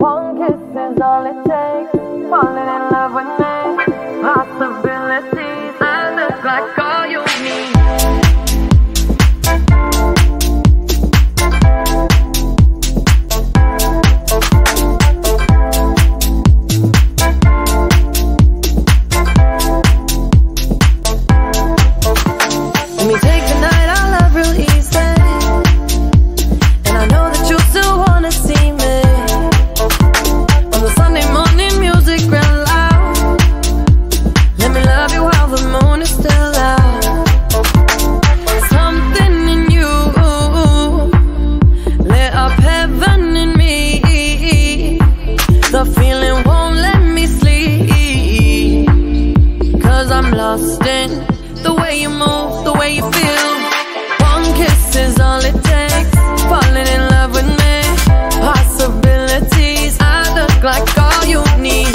One kiss is all it takes. Falling in love with me. I'm lost in the way you move, the way you feel. One kiss is all it takes. Falling in love with me. Possibilities, I look like all you need.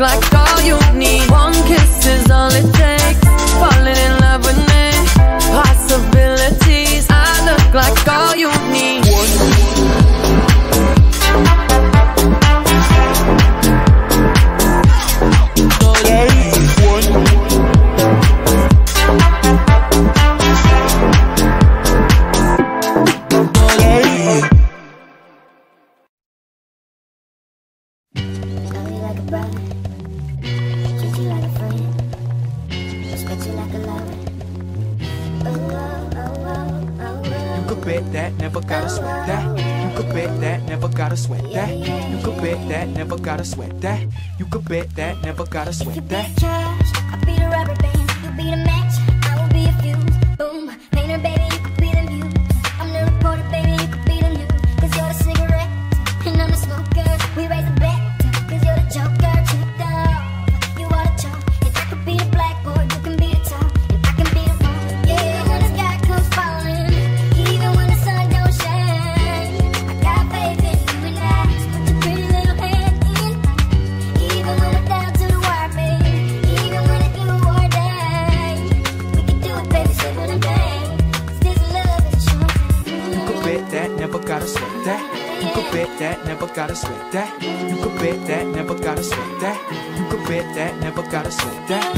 like bet that, never gotta sweat that. You could bet that, never gotta sweat that. I'll rubber band. You match. gotta slow down.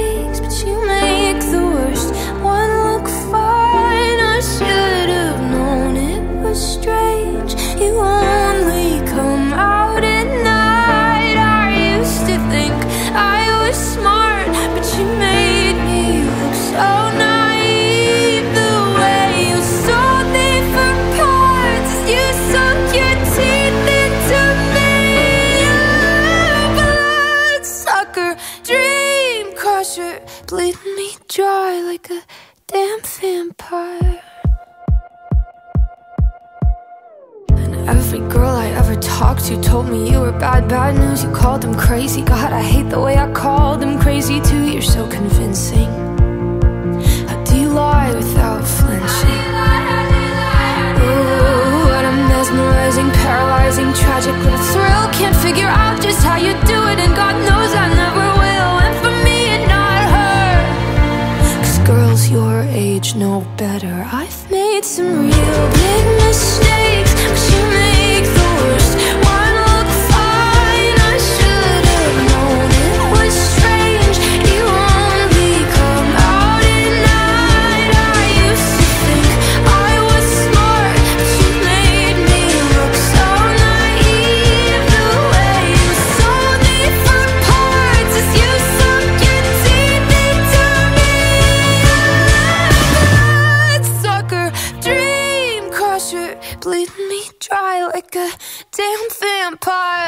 called them crazy. God, I hate the way I called them crazy too. You're so convincing. Like a damn vampire.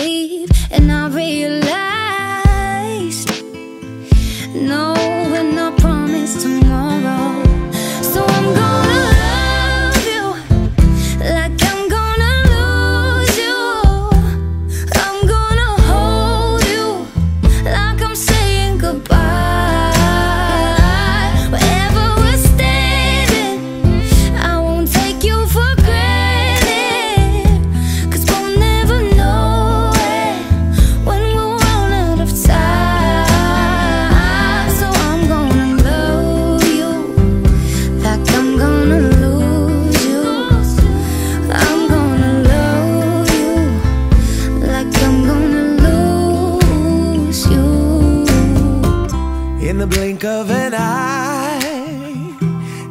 blink of an eye,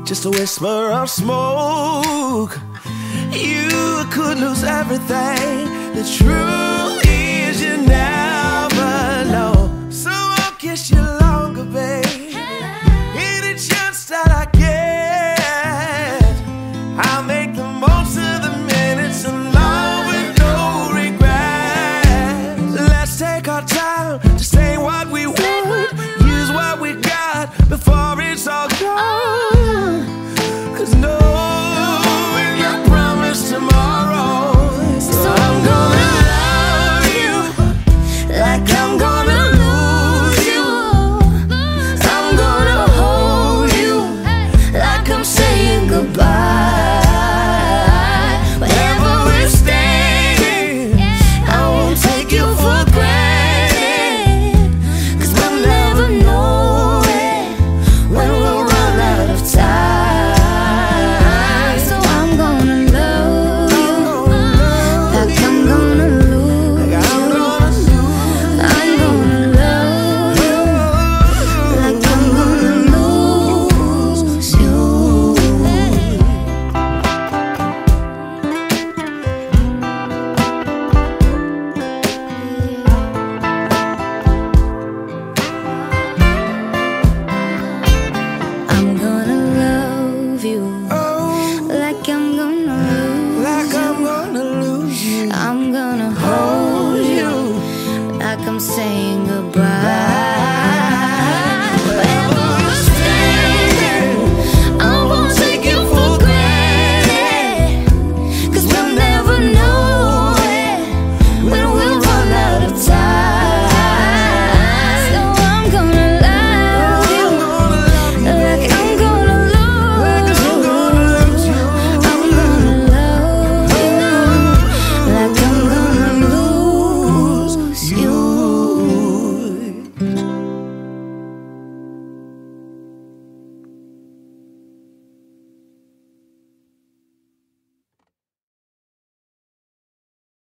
just a whisper of smoke. You could lose everything. The truth is, you never.